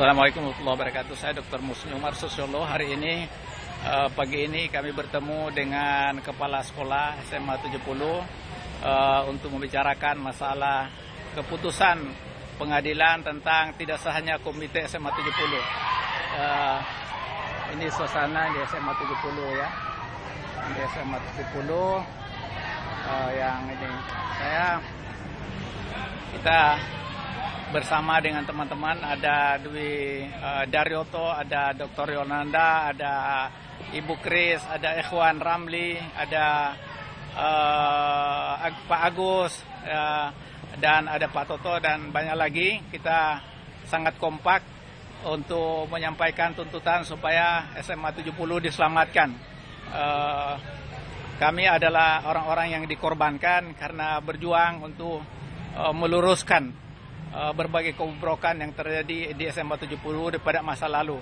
Assalamualaikum warahmatullahi wabarakatuh. Saya Dr. Musni Umar Sosiolo. Hari ini uh, pagi ini kami bertemu dengan kepala sekolah SMA 70 uh, untuk membicarakan masalah keputusan pengadilan tentang tidak sahnya komite SMA 70. Uh, ini suasana di SMA 70 ya. Di SMA 70 uh, yang ini saya kita bersama dengan teman-teman ada Dwi uh, Daryoto, ada Dr. Yonanda, ada Ibu Kris, ada Ikhwan Ramli, ada uh, Pak Agus uh, dan ada Pak Toto dan banyak lagi. Kita sangat kompak untuk menyampaikan tuntutan supaya SMA 70 diselamatkan. Uh, kami adalah orang-orang yang dikorbankan karena berjuang untuk meluruskan uh, berbagai kebobrokan yang terjadi di SMA 70 pada masa lalu.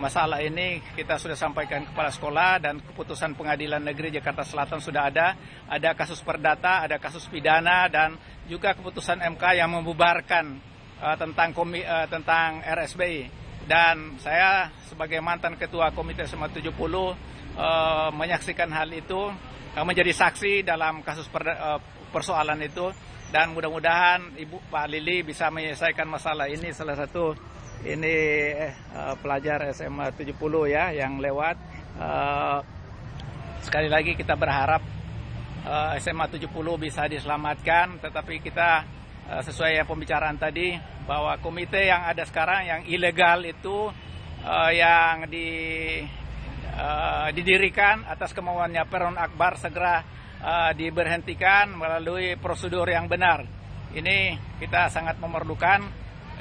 Masalah ini kita sudah sampaikan kepala sekolah dan keputusan pengadilan negeri Jakarta Selatan sudah ada. Ada kasus perdata, ada kasus pidana dan juga keputusan MK yang membubarkan uh, tentang komi, uh, tentang RSBI. Dan saya sebagai mantan ketua Komite SMA 70 uh, menyaksikan hal itu, uh, menjadi saksi dalam kasus perda, uh, persoalan itu dan mudah-mudahan Ibu Pak Lili bisa menyelesaikan masalah ini salah satu ini uh, pelajar SMA 70 ya yang lewat. Uh, sekali lagi kita berharap uh, SMA 70 bisa diselamatkan tetapi kita uh, sesuai yang pembicaraan tadi bahwa komite yang ada sekarang yang ilegal itu uh, yang di uh, didirikan atas kemauannya Peron Akbar segera uh, diberhentikan melalui prosedur yang benar. Ini kita sangat memerlukan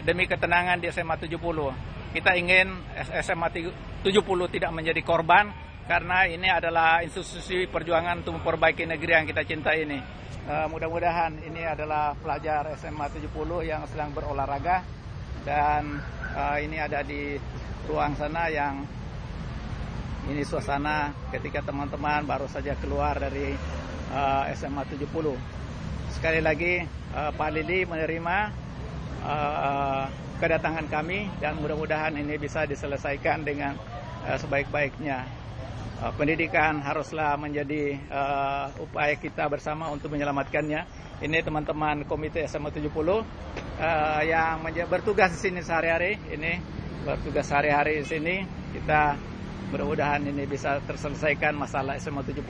demi ketenangan di SMA 70. Kita ingin SMA 70 tidak menjadi korban karena ini adalah institusi perjuangan untuk memperbaiki negeri yang kita cinta ini. Uh, mudah-mudahan ini adalah pelajar SMA 70 yang sedang berolahraga dan uh, ini ada di ruang sana yang ini suasana ketika teman-teman baru saja keluar dari uh, SMA 70. Sekali lagi uh, Pak Lili menerima uh, kedatangan kami dan mudah-mudahan ini bisa diselesaikan dengan uh, sebaik-baiknya. Uh, pendidikan haruslah menjadi uh, upaya kita bersama untuk menyelamatkannya. Ini teman-teman Komite SMA 70 uh, yang bertugas di sini sehari-hari. Ini bertugas sehari-hari di sini. Kita mudah-mudahan ini bisa terselesaikan masalah SMA 70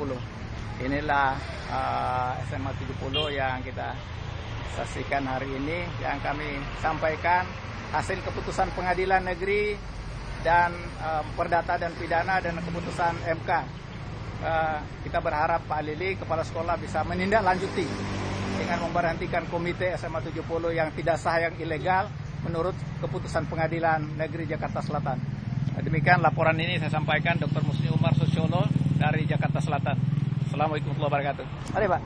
inilah uh, SMA 70 yang kita saksikan hari ini yang kami sampaikan hasil keputusan pengadilan negeri dan uh, perdata dan pidana dan keputusan MK. Uh, kita berharap Pak Lili kepala sekolah bisa menindaklanjuti dengan memberhentikan komite SMA 70 yang tidak sah yang ilegal menurut keputusan pengadilan negeri Jakarta Selatan. Demikian laporan ini saya sampaikan Dr. Musni Umar Sosiolo dari Jakarta Selatan. Assalamualaikum warahmatullahi wabarakatuh. Mari Pak.